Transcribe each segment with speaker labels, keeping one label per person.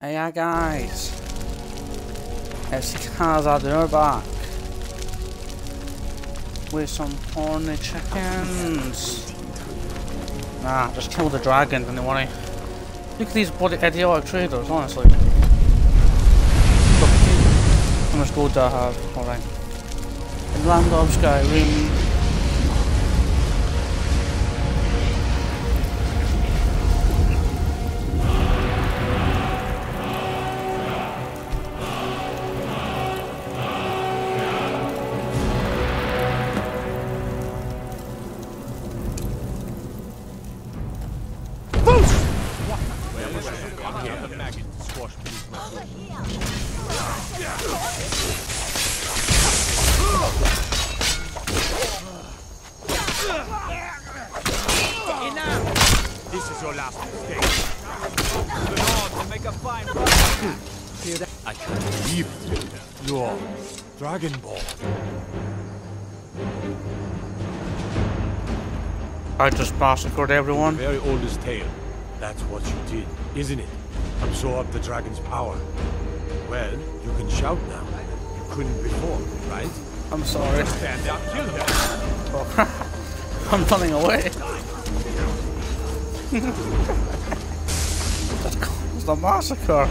Speaker 1: Hey guys! yeah, guys, it's Kazadure back with some horny chickens. Nah, just kill the dragon and they want to. Look at these bloody idiotic traders, honestly. How much gold do I have? Alright. Land of Skyrim.
Speaker 2: This is your last mistake. Good on to make a fine product. I can't believe it. You're Dragonborn.
Speaker 1: I just massacred everyone.
Speaker 2: Very oldest tale. That's what you did, isn't it? Absorb the dragon's power. Well, you can shout now. You couldn't before, right?
Speaker 1: I'm sorry.
Speaker 2: Stand up, kill him.
Speaker 1: I'm running away. That's caused a massacre.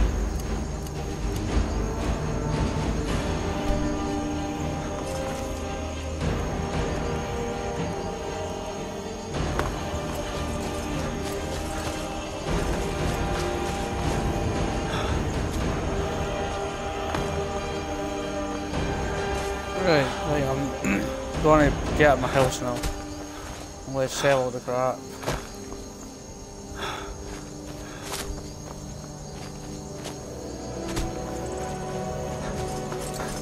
Speaker 1: Right, right, I'm going to get out of my house now. I'm going to sell all the crap.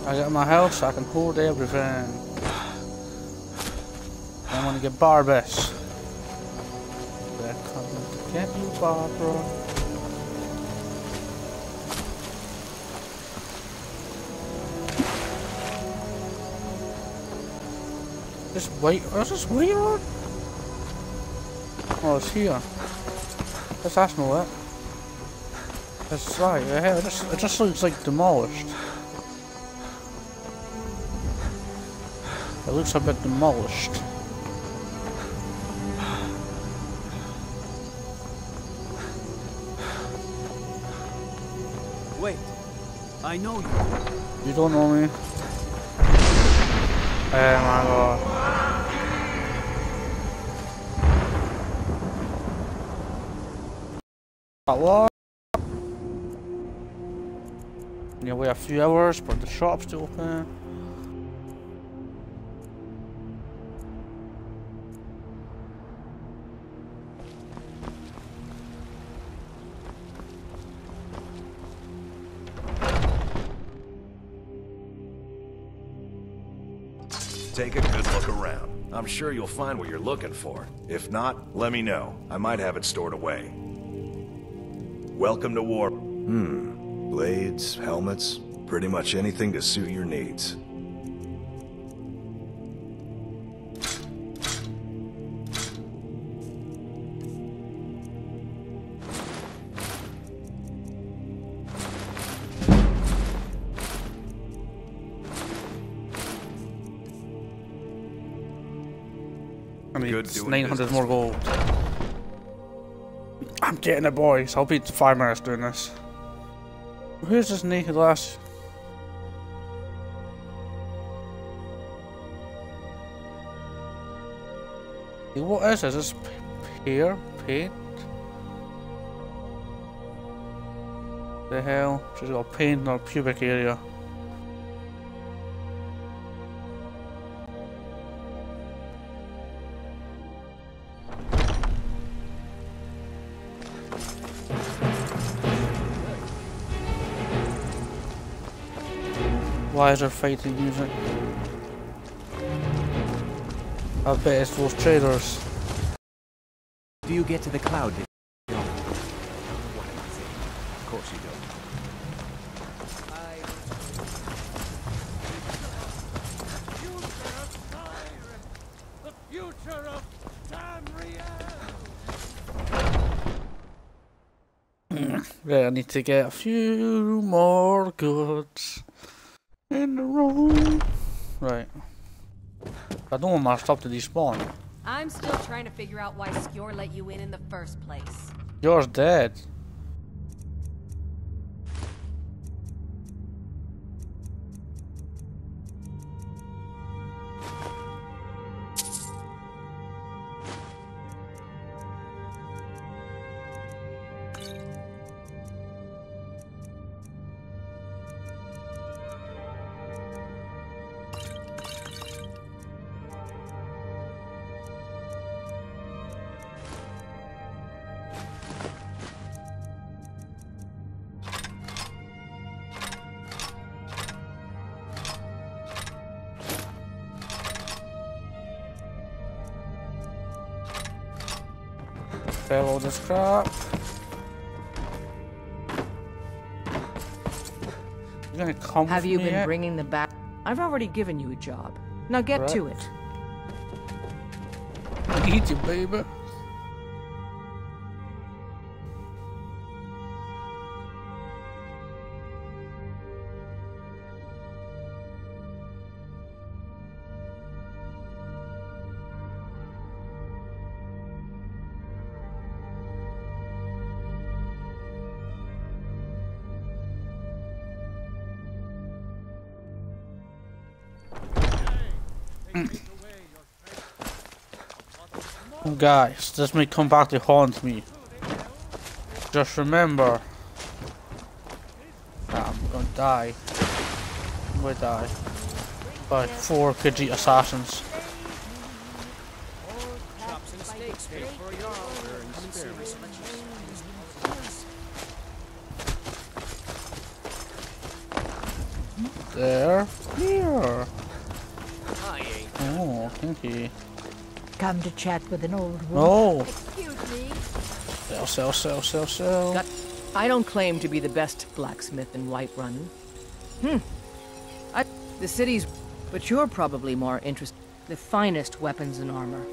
Speaker 1: I get my house, I can hold everything. I'm gonna get Barbas. They're coming to get you, Barbara. This wait, what's this wait on? Oh, it's here. Let's ask me what. That's right, yeah, it just, it just looks like demolished. Looks a bit demolished.
Speaker 2: Wait. I know you.
Speaker 1: You don't know me? Oh my god. What? Yeah, we have a few hours, but the shop's still open.
Speaker 3: Take a good look around. I'm sure you'll find what you're looking for. If not, let me know. I might have it stored away. Welcome to war. Hmm. Blades, helmets, pretty much anything to suit your needs. Good doing
Speaker 1: 900 more gold. I'm getting it, boys. I'll be five minutes doing this. Who's this naked lass? Hey, What is this? Is this p- hair? Paint? The hell? She's got paint in her pubic area. There fighting music? I bet it's those traders.
Speaker 4: Do you get to the cloud? No. What am I saying? Of course you don't.
Speaker 2: The future of Tamriel!
Speaker 1: Right, I need to get a few more goods in the room. Right. I don't want my stuff to despawn.
Speaker 5: I'm still trying to figure out why Skjor let you in in the first place.
Speaker 1: Yours dead. Fail all this crap. You gonna come
Speaker 6: Have you been
Speaker 1: yet?
Speaker 6: bringing the back? I've already given you a job. Now get to
Speaker 1: Right.
Speaker 6: it.
Speaker 1: Eat you, baby. Guys, this may come back to haunt me. Just remember. I'm gonna die. I'm gonna die. By four Khajiit assassins. There. Here. Oh, thank you.
Speaker 7: Come to chat with an old woman.
Speaker 1: No.
Speaker 5: Excuse me.
Speaker 1: Sell, sell, sell, sell, sell.
Speaker 6: Got- I don't claim to be the best blacksmith in Whiterun. Hmm. I, the city's, but you're probably more interested. The finest weapons and armor.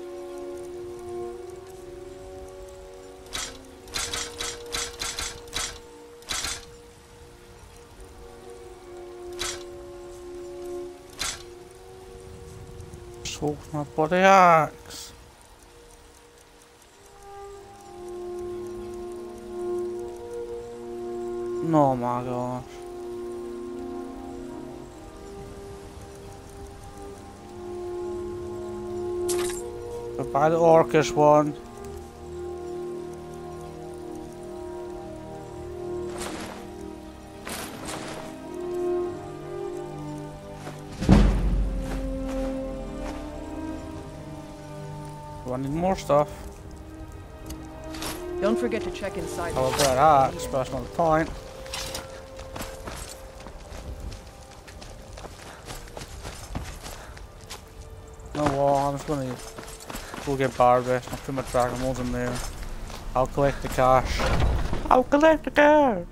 Speaker 1: Sold my body axe. No, my gosh. Buy the orcish one. Do I need more stuff?
Speaker 6: Don't forget to check inside.
Speaker 1: I'll buy that, but that's not the point. No, well, I'm just gonna go get Barbie. I'll put my Dragon Balls in there. I'll collect the cash. I'll collect the cash!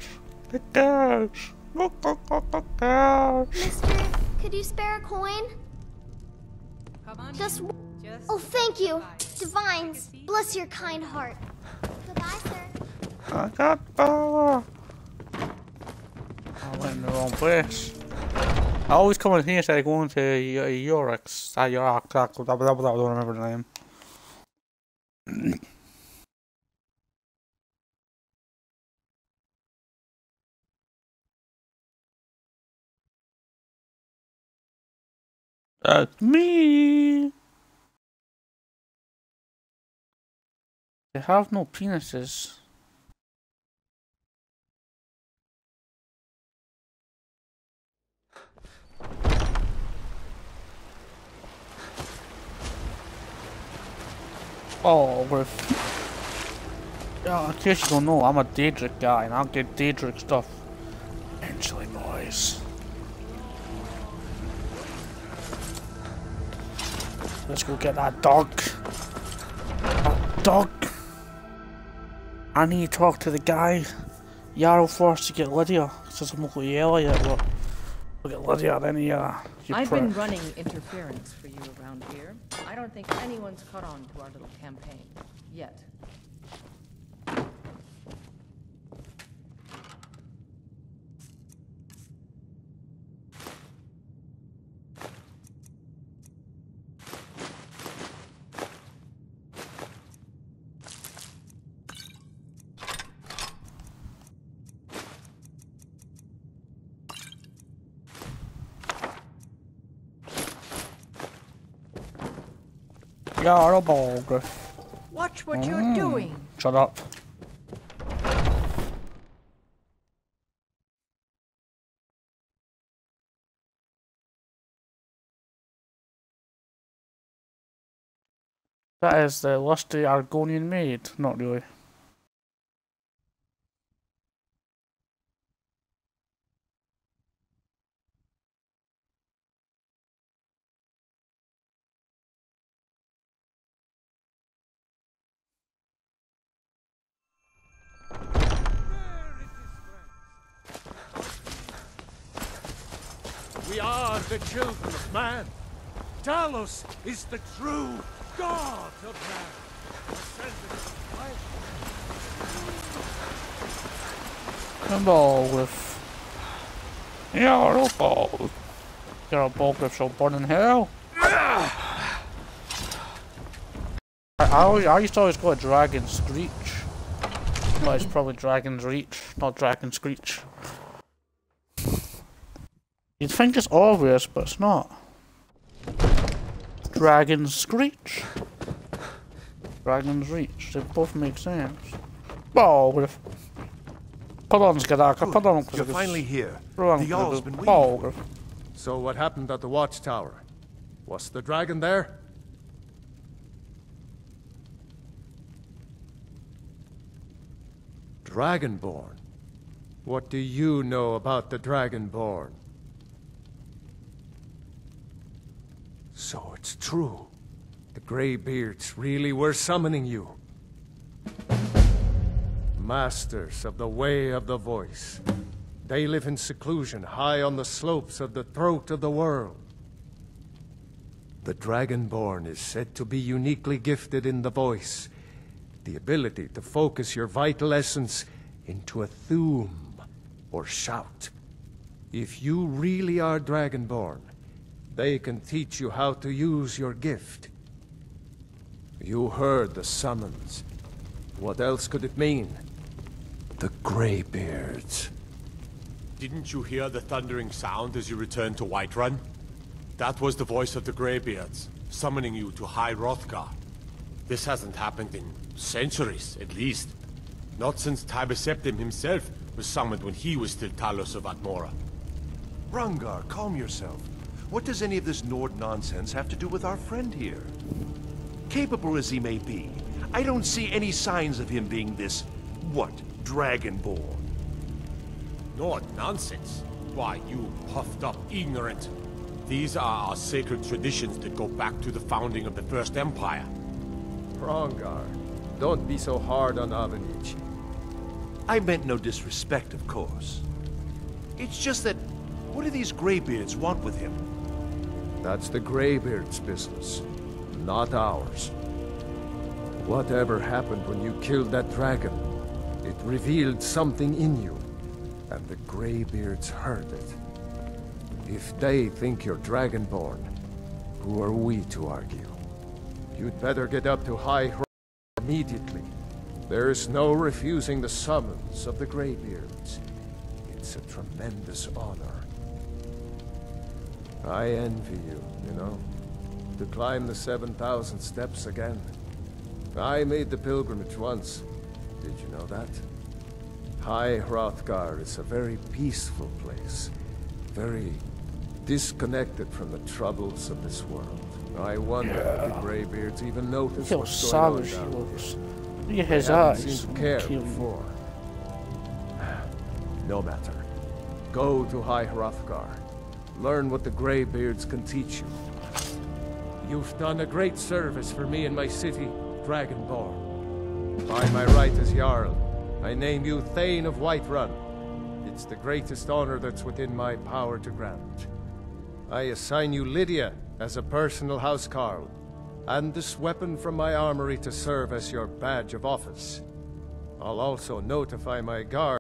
Speaker 1: The cash! Go, go, go, go, cash!
Speaker 8: Mister, could you spare a coin?
Speaker 5: Come on.
Speaker 8: Just. W- Oh, thank you. Divines, bless your kind heart. Goodbye, sir.
Speaker 1: I got power! I went in the wrong place. I always come in here instead of going to Y- Yorix. Ah, Yorix, blah, blah, blah, blah, I don't remember the name. That's me! They have no penises. Oh, we're. Yeah, in case you don't know, I'm a Daedric guy, and I'll get Daedric stuff. Eventually, boys. Let's go get that dog. That dog. I need to talk to the guy. Yarrow Force, to get Lydia. Since I'm not going to yell yet, but we'll get Lydia then yeah. Uh, you
Speaker 6: I've been running interference for you around here. I don't think anyone's caught on to our little campaign. Yet.
Speaker 1: Jarl Balgruuf.
Speaker 7: Watch what you're mm. doing.
Speaker 1: Shut up. That is the lusty Argonian maid. Not really.
Speaker 2: We are the children of man. Talos is the true God of man. Ascended
Speaker 1: And Balgruuf. Jarl Balgruuf. Jarl Balgruuf shall burn in hell. I, I, used to always go to Dragon Screech. But it's probably Dragon's Reach, not Dragon Screech. You'd think it's obvious, but it's not. Dragon Screech. Dragon's Reach. They both make sense. Balgruuf. Put on, Skadaka. Put on,
Speaker 9: You're finally here. The Jarl's been waiting.
Speaker 1: Balgruuf.
Speaker 2: So what happened at the watchtower? Was the dragon there? Dragonborn. What do you know about the Dragonborn? So it's true. The Greybeards really were summoning you. Masters of the Way of the Voice. They live in seclusion, high on the slopes of the throat of the world. The Dragonborn is said to be uniquely gifted in the voice, the ability to focus your vital essence into a thu'um, or shout. If you really are Dragonborn, they can teach you how to use your gift. You heard the summons. What else could it mean? The Greybeards.
Speaker 10: Didn't you hear the thundering sound as you returned to Whiterun? That was the voice of the Greybeards, summoning you to High Hrothgar. This hasn't happened in centuries, at least. Not since Tiber Septim himself was summoned when he was still Talos of Atmora.
Speaker 9: Hrongar, calm yourself. What does any of this Nord nonsense have to do with our friend here? Capable as he may be, I don't see any signs of him being this, what, Dragonborn.
Speaker 10: Nord nonsense. Why, you puffed up ignorant. These are our sacred traditions that go back to the founding of the First Empire.
Speaker 2: Hrongar, don't be so hard on Avenicci.
Speaker 9: I meant no disrespect, of course. It's just that, what do these Greybeards want with him?
Speaker 2: That's the Greybeard's business, not ours. Whatever happened when you killed that dragon, it revealed something in you, and the Greybeards heard it. If they think you're Dragonborn, who are we to argue? You'd better get up to High Hrothgar immediately. There's no refusing the summons of the Greybeards. It's a tremendous honor. I envy you, you know, to climb the 7,000 steps again. I made the pilgrimage once. Did you know that? High Hrothgar is a very peaceful place. Very disconnected from the troubles of this world. I wonder if the Greybeards even notice
Speaker 1: Look how
Speaker 2: what's going on
Speaker 1: savage he
Speaker 2: down
Speaker 1: looks.
Speaker 2: here.
Speaker 1: Look at his
Speaker 2: They haven't
Speaker 1: eyes.
Speaker 2: seemed to care
Speaker 1: Kill
Speaker 2: before. No matter. Go to High Hrothgar. Learn what the Greybeards can teach you. You've done a great service for me and my city, Dragonborn. By my right as Jarl, I name you Thane of Whiterun. It's the greatest honor that's within my power to grant. I assign you Lydia as a personal housecarl, and this weapon from my armory to serve as your badge of office. I'll also notify my guard